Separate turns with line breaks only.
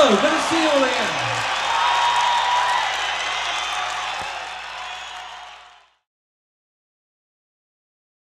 Oh, Good to see you all again.